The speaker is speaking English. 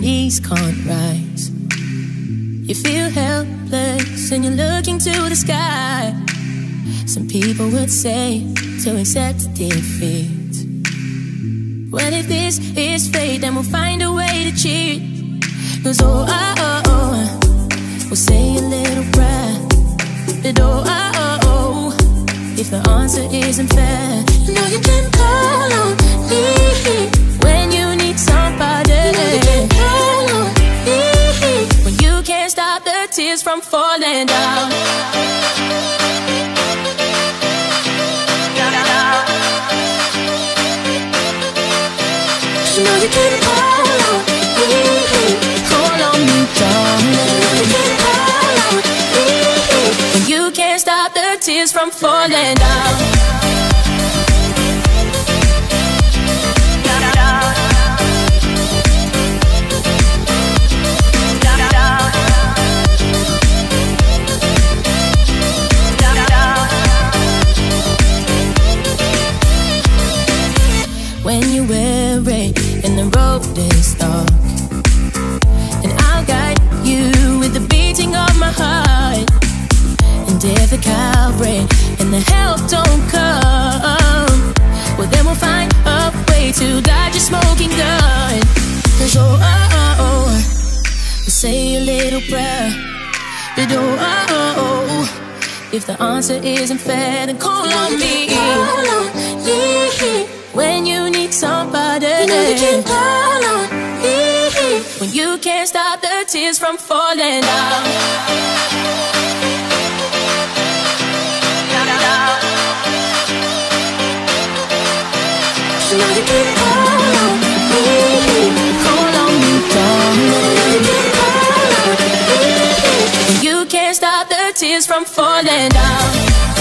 breeze can't rise. You feel helpless and you're looking to the sky. Some people would say to accept defeat. What if this is fate? Then we'll find a way to cheat. Cause oh, oh, oh, oh. we'll say a little prayer. But oh, oh, oh, oh. if the answer isn't fair, know you can down. You on on me, you can't stop the tears from falling down. Road dark, and I'll guide you with the beating of my heart. And if the Calvary and the help don't come, well then we'll find a way to dodge your smoking gun. Cause oh, uh, uh, oh, oh, oh, we'll say a little prayer. But oh, oh, oh, oh, if the answer isn't fair, then call on me. Call on me when you need somebody. You know you can call when you can't stop the tears from falling down. You know you can call on me, call on me, darling. You can call on me when you can't stop the tears from falling down.